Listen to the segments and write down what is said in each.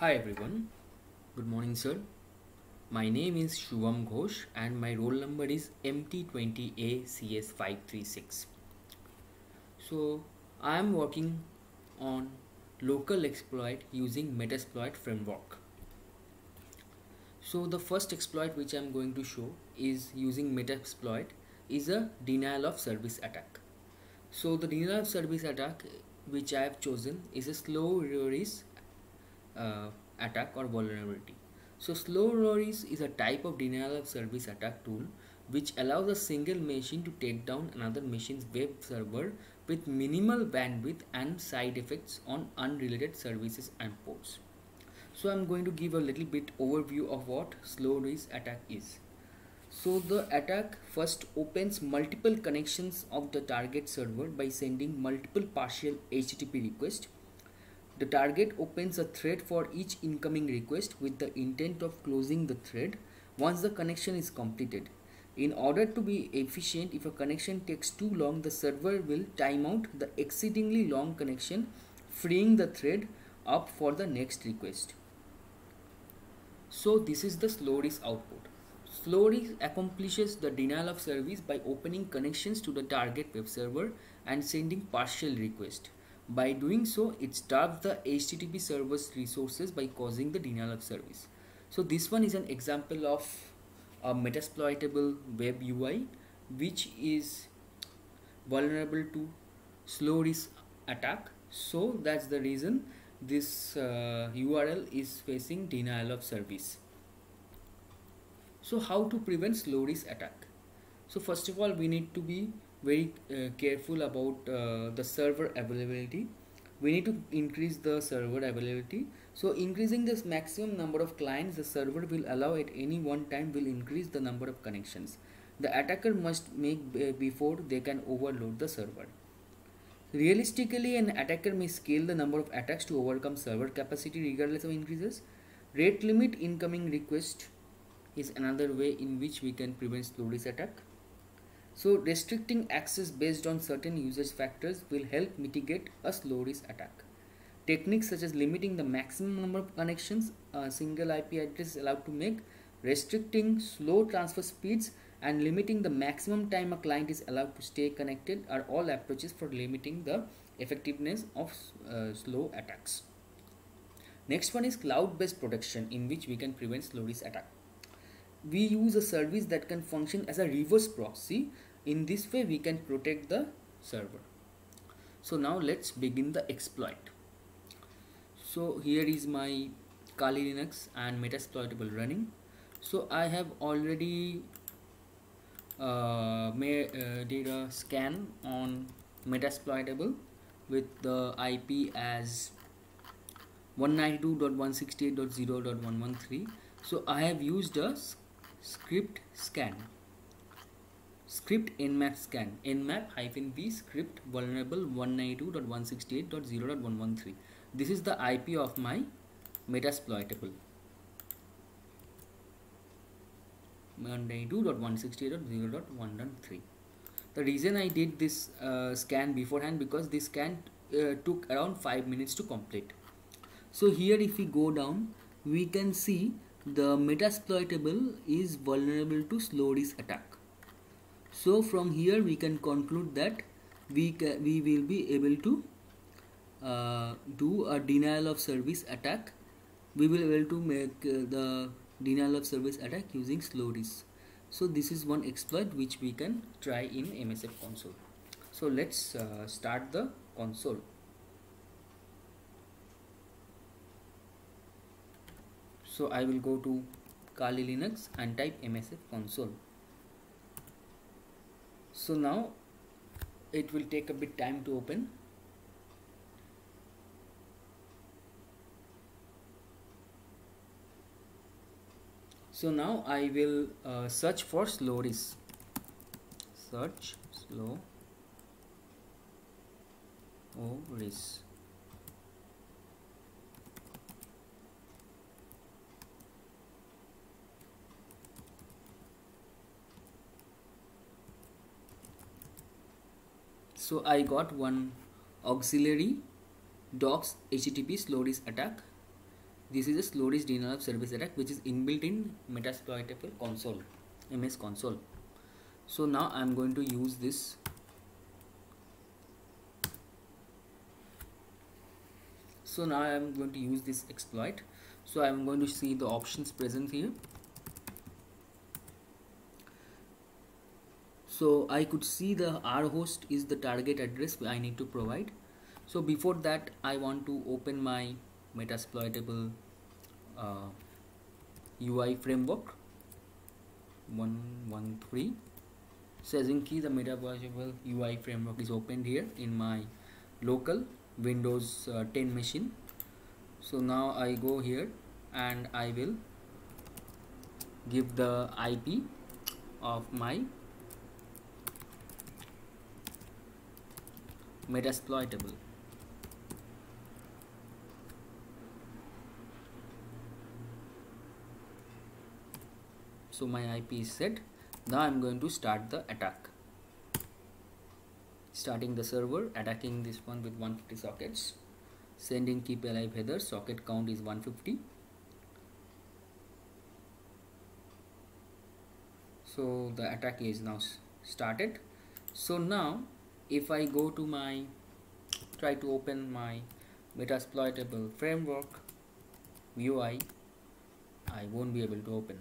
Hi everyone. Good morning, sir. My name is Shubham Ghosh and my roll number is MT20ACS536. So, I am working on local exploit using Metasploit framework. So, the first exploit which I am going to show is using Metasploit is a denial of service attack. So, the denial of service attack which I have chosen is a slow release uh, attack or vulnerability. So slow release is a type of denial of service attack tool which allows a single machine to take down another machine's web server with minimal bandwidth and side effects on unrelated services and ports. So I'm going to give a little bit overview of what slow release attack is. So the attack first opens multiple connections of the target server by sending multiple partial HTTP requests the target opens a thread for each incoming request with the intent of closing the thread once the connection is completed. In order to be efficient, if a connection takes too long, the server will time out the exceedingly long connection, freeing the thread up for the next request. So this is the slow release output. Slow release accomplishes the denial of service by opening connections to the target web server and sending partial request. By doing so, it starves the HTTP server's resources by causing the denial of service. So this one is an example of a metasploitable web UI which is vulnerable to slow release attack. So that's the reason this uh, URL is facing denial of service. So how to prevent slow release attack? So first of all, we need to be very uh, careful about uh, the server availability. We need to increase the server availability. So increasing this maximum number of clients the server will allow at any one time will increase the number of connections. The attacker must make uh, before they can overload the server. Realistically an attacker may scale the number of attacks to overcome server capacity regardless of increases. Rate limit incoming request is another way in which we can prevent slow attack so restricting access based on certain usage factors will help mitigate a slow release attack. Techniques such as limiting the maximum number of connections a single IP address is allowed to make, restricting slow transfer speeds and limiting the maximum time a client is allowed to stay connected are all approaches for limiting the effectiveness of uh, slow attacks. Next one is cloud-based protection in which we can prevent slow release attack. We use a service that can function as a reverse proxy in this way we can protect the server. So now let's begin the exploit. So here is my Kali Linux and Metasploitable running. So I have already uh, made, uh, did a scan on Metasploitable with the IP as 192.168.0.113 so I have used a script scan script nmap scan. Nmap hyphen v script vulnerable 192.168.0.113 this is the ip of my metasploitable. 192.168.0.113 the reason i did this uh, scan beforehand because this scan uh, took around 5 minutes to complete. So here if we go down we can see the metasploitable is vulnerable to slow release attack so from here we can conclude that we we will be able to uh, do a denial of service attack. We will be able to make uh, the denial of service attack using slow release so this is one exploit which we can try in msf console. So let's uh, start the console. So i will go to kali linux and type msf console so now it will take a bit time to open. So now I will uh, search for slow release search slow release so I got one auxiliary docs HTTP slow release attack. This is a slow release denial of service attack which is inbuilt in metasploitable console ms console. So now i'm going to use this. So now i'm going to use this exploit. So i'm going to see the options present here so I could see the R host is the target address I need to provide. So before that I want to open my metasploitable uh, UI framework. 113 so as in key the metasploitable UI framework is opened here in my local Windows uh, 10 machine. So now I go here and I will give the IP of my metasploitable. So my IP is set. Now I'm going to start the attack. Starting the server attacking this one with 150 sockets. Sending keep alive header socket count is 150 so the attack is now started. So now if I go to my try to open my metasploitable framework UI I won't be able to open.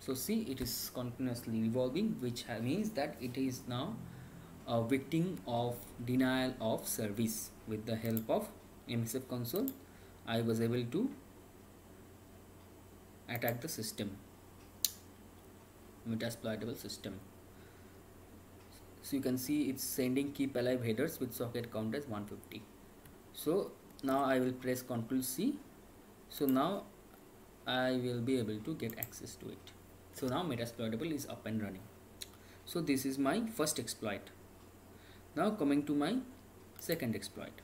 So see it is continuously revolving which means that it is now a victim of denial of service. With the help of MSF console I was able to attack the system. Metasploitable system. So you can see it's sending keep alive headers with socket count as 150 so now I will press ctrl C. So now I will be able to get access to it. So now metasploitable is up and running. So this is my first exploit. Now coming to my second exploit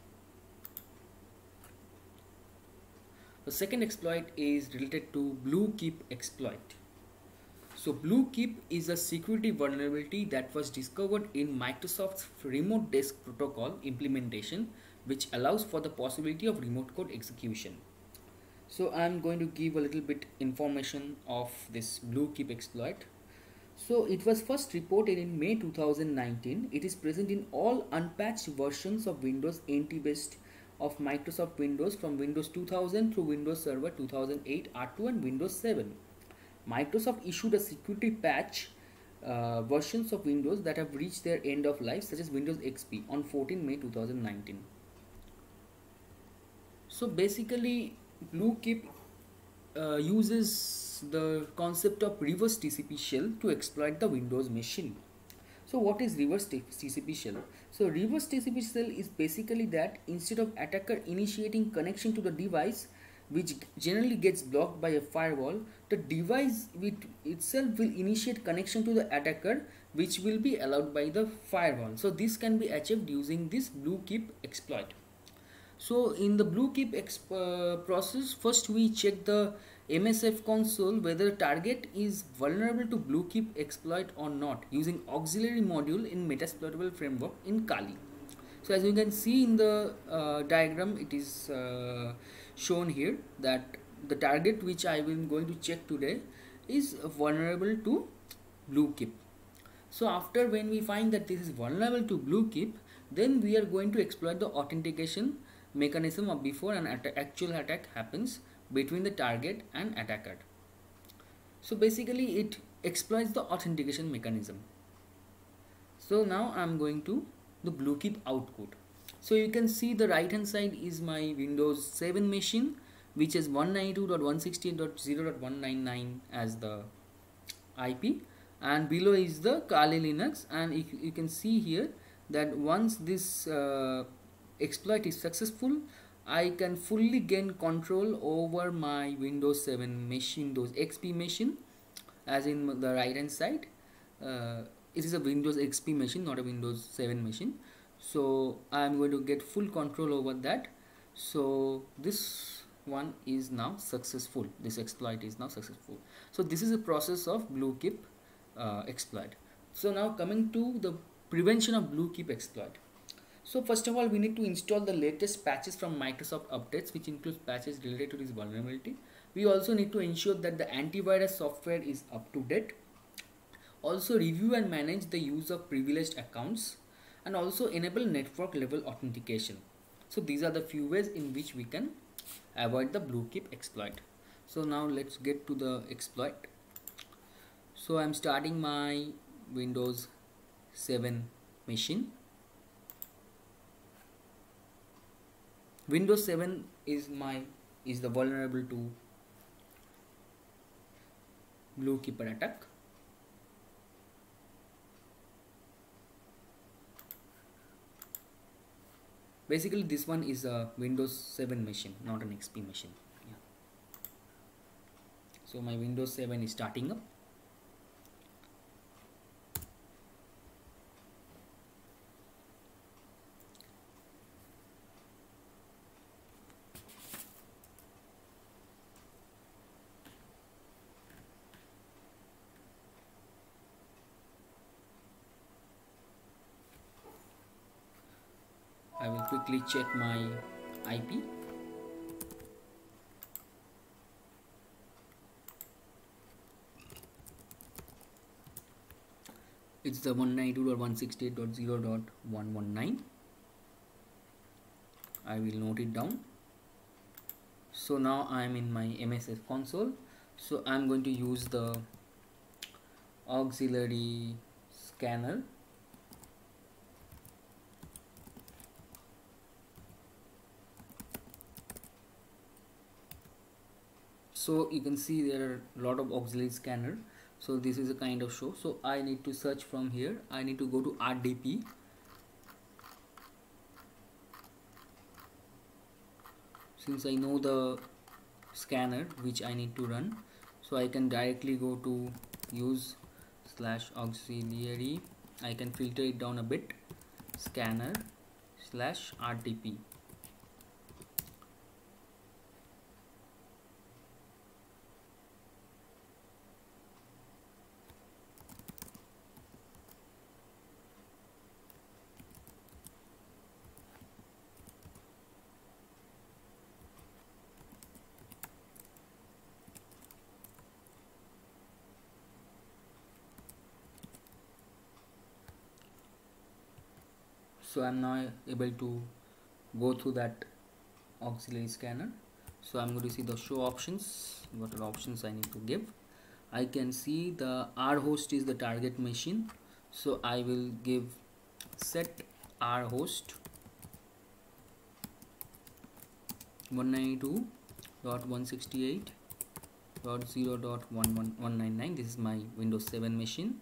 The second exploit is related to BlueKeep exploit. So BlueKeep is a security vulnerability that was discovered in Microsoft's remote desk protocol implementation which allows for the possibility of remote code execution. So I'm going to give a little bit information of this BlueKeep exploit. So it was first reported in May 2019. It is present in all unpatched versions of Windows NT based of Microsoft Windows from Windows 2000 through Windows Server 2008 R2 and Windows 7. Microsoft issued a security patch uh, versions of Windows that have reached their end of life such as Windows XP on 14 May 2019. So basically BlueKeep uh, uses the concept of reverse TCP shell to exploit the Windows machine. So what is reverse TCP shell? So reverse TCP shell is basically that instead of attacker initiating connection to the device which generally gets blocked by a firewall, the device itself will initiate connection to the attacker which will be allowed by the firewall. So this can be achieved using this BlueKeep exploit. So in the blue BlueKeep uh, process, first we check the MSF console whether target is vulnerable to BlueKeep exploit or not using auxiliary module in Metasploitable framework in Kali. So as you can see in the uh, diagram it is uh, shown here that the target which I am going to check today is vulnerable to BlueKeep. So after when we find that this is vulnerable to BlueKeep then we are going to exploit the authentication mechanism of before an actual attack happens between the target and attacker. So basically it exploits the authentication mechanism. So now I'm going to the BlueKeep output. So you can see the right hand side is my Windows 7 machine which is 192.168.0.199 as the IP and below is the Kali Linux and you, can see here that once this uh, exploit is successful I can fully gain control over my Windows 7 machine, Windows XP machine as in the right hand side. Uh, it is a Windows XP machine, not a Windows 7 machine. So I am going to get full control over that. So this one is now successful. This exploit is now successful. So this is a process of BlueKeep uh, exploit. So now coming to the prevention of BlueKeep exploit so first of all we need to install the latest patches from Microsoft updates which includes patches related to this vulnerability. We also need to ensure that the antivirus software is up to date. Also review and manage the use of privileged accounts and also enable network level authentication. So these are the few ways in which we can avoid the BlueKeep exploit. So now let's get to the exploit. So I'm starting my Windows 7 machine Windows 7 is my is the vulnerable to BlueKeeper attack. Basically this one is a Windows 7 machine not an XP machine. Yeah. so my Windows 7 is starting up I will quickly check my IP it's the 192.168.0.119 I will note it down. So now I am in my MSS console. So I'm going to use the auxiliary scanner so you can see there are a lot of auxiliary scanner. So this is a kind of show. So I need to search from here. I need to go to RDP since I know the scanner which I need to run so I can directly go to use slash auxiliary. I can filter it down a bit. Scanner slash RDP so I'm now able to go through that auxiliary scanner. So I'm going to see the show options what are the options I need to give. I can see the R host is the target machine. So I will give set R host 192.168.0.199 this is my Windows 7 machine.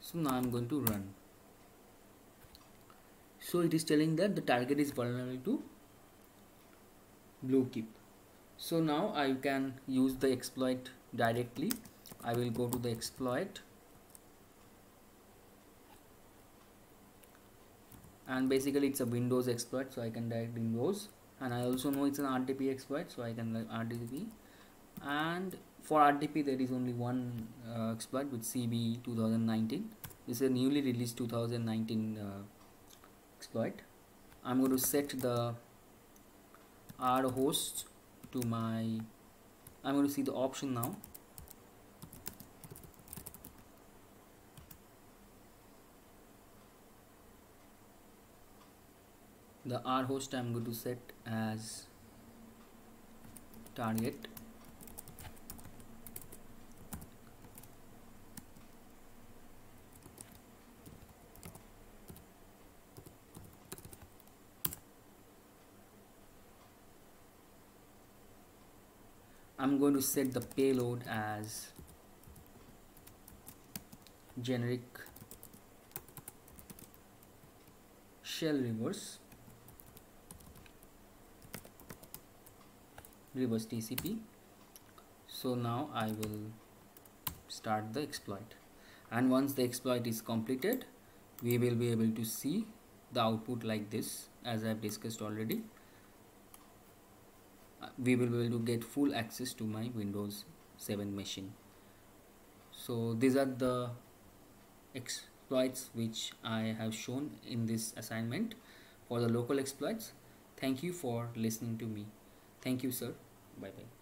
So now I'm going to run so it is telling that the target is vulnerable to BlueKeep so now I can use the exploit directly. I will go to the exploit. And basically it's a Windows exploit so I can direct Windows. And I also know it's an RDP exploit so I can like RDP and for RDP there is only one uh, exploit with CB 2019 this is a newly released 2019 uh, exploit. I'm going to set the R host to my I'm going to see the option now. The R host I'm going to set as target I'm going to set the payload as generic shell reverse reverse TCP so now I will start the exploit. And once the exploit is completed we will be able to see the output like this as I've discussed already we will be able to get full access to my Windows 7 machine so these are the exploits which I have shown in this assignment for the local exploits. Thank you for listening to me. Thank you, sir. Bye bye.